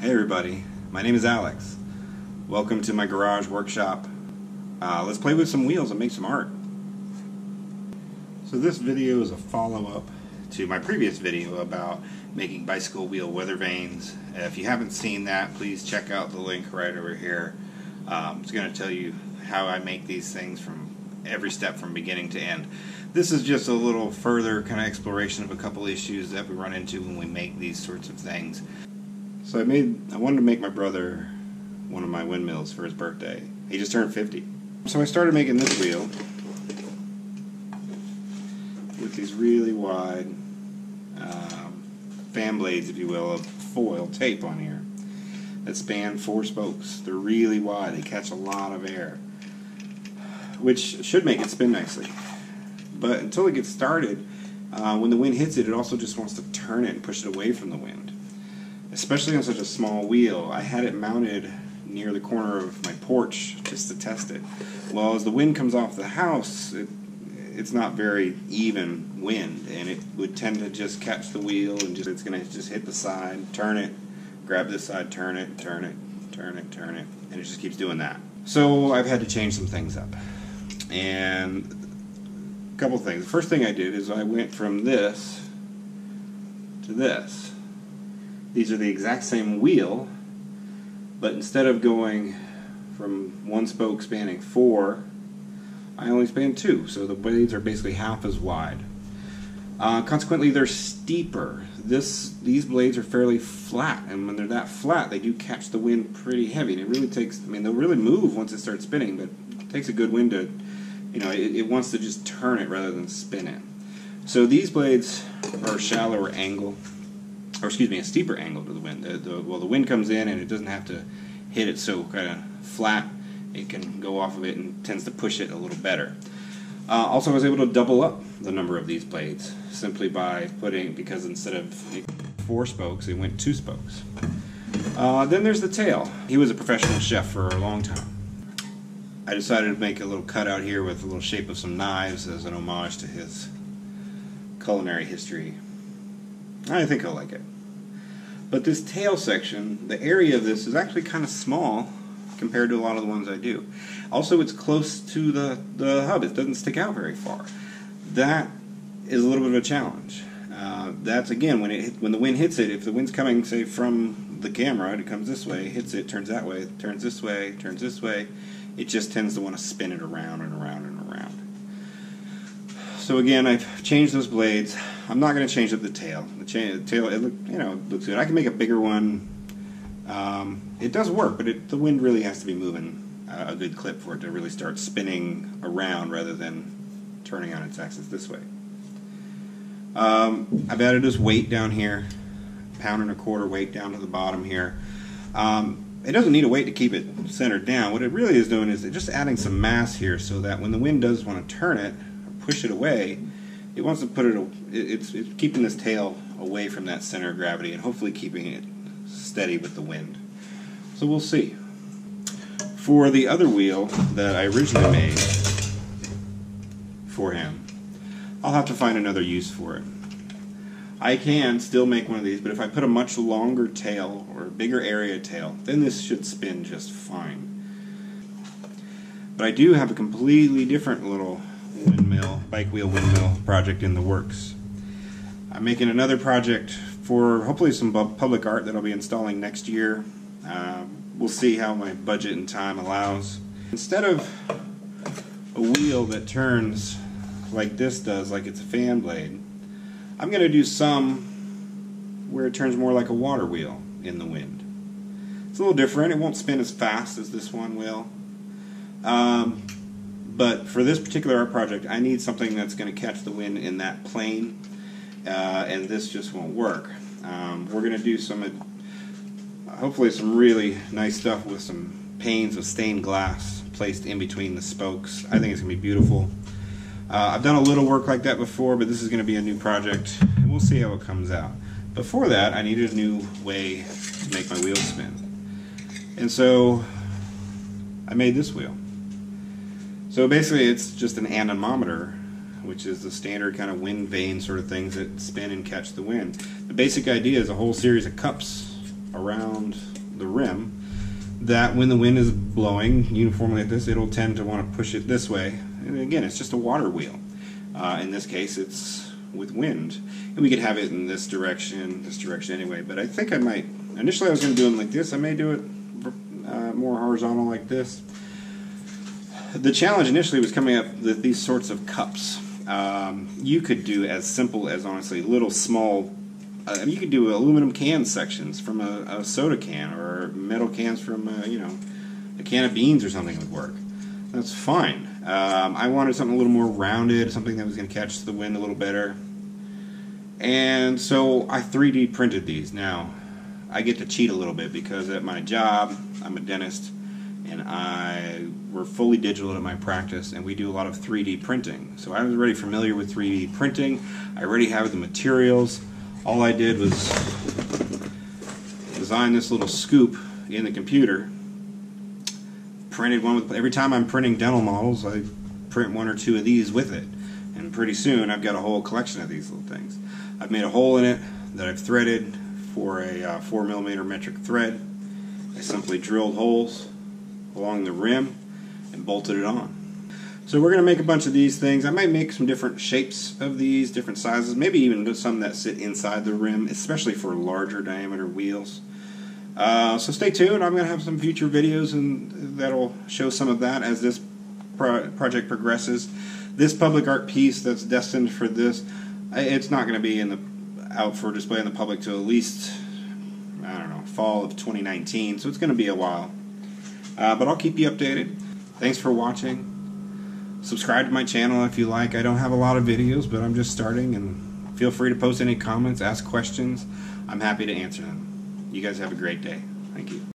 Hey everybody, my name is Alex. Welcome to my garage workshop. Uh, let's play with some wheels and make some art. So this video is a follow-up to my previous video about making bicycle wheel weather vanes. If you haven't seen that, please check out the link right over here. Um, it's going to tell you how I make these things from every step from beginning to end. This is just a little further kind of exploration of a couple issues that we run into when we make these sorts of things. So I made, I wanted to make my brother one of my windmills for his birthday. He just turned 50. So I started making this wheel with these really wide um, fan blades, if you will, of foil tape on here that span four spokes. They're really wide. They catch a lot of air, which should make it spin nicely. But until it gets started, uh, when the wind hits it, it also just wants to turn it and push it away from the wind. Especially on such a small wheel, I had it mounted near the corner of my porch just to test it. Well, as the wind comes off the house, it, it's not very even wind, and it would tend to just catch the wheel and just it's going to just hit the side, turn it, grab this side, turn it, turn it, turn it, turn it, and it just keeps doing that. So I've had to change some things up, and a couple things. The first thing I did is I went from this to this. These are the exact same wheel, but instead of going from one spoke spanning four, I only span two, so the blades are basically half as wide. Uh, consequently, they're steeper. This these blades are fairly flat, and when they're that flat, they do catch the wind pretty heavy. And it really takes. I mean, they'll really move once it starts spinning, but it takes a good wind to, you know, it, it wants to just turn it rather than spin it. So these blades are shallower angle, or excuse me, a steeper angle to the wind. The, the, well, the wind comes in and it doesn't have to hit it so kind of flat. It can go off of it and tends to push it a little better. Uh, also, I was able to double up the number of these blades simply by putting, because instead of four spokes, it went two spokes. Uh, then there's the tail. He was a professional chef for a long time. I decided to make a little cutout here with a little shape of some knives as an homage to his culinary history. I think he'll like it. But this tail section, the area of this is actually kind of small compared to a lot of the ones I do. Also, it's close to the, the hub. It doesn't stick out very far. That is a little bit of a challenge. Uh, that's again when it when the wind hits it. If the wind's coming, say from the camera, it comes this way, hits it, turns that way, turns this way, turns this way. It just tends to want to spin it around and around and around. So again, I've changed those blades. I'm not going to change up the tail. The, the tail, it look, you know, looks good. I can make a bigger one. Um, it does work, but it, the wind really has to be moving a good clip for it to really start spinning around rather than turning on its axis this way. Um, I've added this weight down here, pound and a quarter weight down to the bottom here. Um, it doesn't need a weight to keep it centered down. What it really is doing is just adding some mass here so that when the wind does want to turn it, push it away, it wants to put it, it's, it's keeping this tail away from that center of gravity and hopefully keeping it steady with the wind. So we'll see. For the other wheel that I originally made for him, I'll have to find another use for it. I can still make one of these, but if I put a much longer tail or a bigger area tail, then this should spin just fine. But I do have a completely different little windmill, bike wheel windmill project in the works. I'm making another project for hopefully some public art that I'll be installing next year. Uh, we'll see how my budget and time allows. Instead of a wheel that turns like this does, like it's a fan blade, I'm going to do some where it turns more like a water wheel in the wind. It's a little different. It won't spin as fast as this one will. Um, but for this particular art project, I need something that's going to catch the wind in that plane, uh, and this just won't work. Um, we're going to do some hopefully some really nice stuff with some panes of stained glass placed in between the spokes. I think it's going to be beautiful. Uh, I've done a little work like that before, but this is going to be a new project, and we'll see how it comes out. Before that, I needed a new way to make my wheels spin. And so I made this wheel. So basically it's just an anemometer, which is the standard kind of wind vane sort of things that spin and catch the wind. The basic idea is a whole series of cups around the rim that when the wind is blowing uniformly like this, it'll tend to want to push it this way. And again, it's just a water wheel. Uh, in this case, it's with wind. And we could have it in this direction, this direction anyway. But I think I might, initially I was going to do them like this. I may do it uh, more horizontal like this. The challenge initially was coming up with these sorts of cups. Um, you could do as simple as honestly little small uh, you could do aluminum can sections from a, a, soda can or metal cans from a, you know a can of beans or something would work. That's fine. Um, I wanted something a little more rounded, something that was going to catch the wind a little better. And so I 3D printed these. Now, I get to cheat a little bit because at my job, I'm a dentist, and I we're fully digital at my practice, and we do a lot of 3D printing. So I was already familiar with 3D printing. I already have the materials. All I did was design this little scoop in the computer. Printed one with every time I'm printing dental models, I print one or two of these with it, and pretty soon I've got a whole collection of these little things. I've made a hole in it that I've threaded for a uh, 4 millimeter metric thread. I simply drilled holes along the rim and bolted it on. So we're going to make a bunch of these things. I might make some different shapes of these, different sizes, maybe even some that sit inside the rim, especially for larger diameter wheels. Uh, so stay tuned. I'm going to have some future videos and that'll show some of that as this pro project progresses. This public art piece that's destined for this, it's not going to be in the out for display in the public till at least I don't know fall of 2019. So it's going to be a while, uh, but I'll keep you updated. Thanks for watching subscribe to my channel if you like. I don't have a lot of videos, but I'm just starting, and feel free to post any comments, ask questions. I'm happy to answer them. You guys have a great day. Thank you.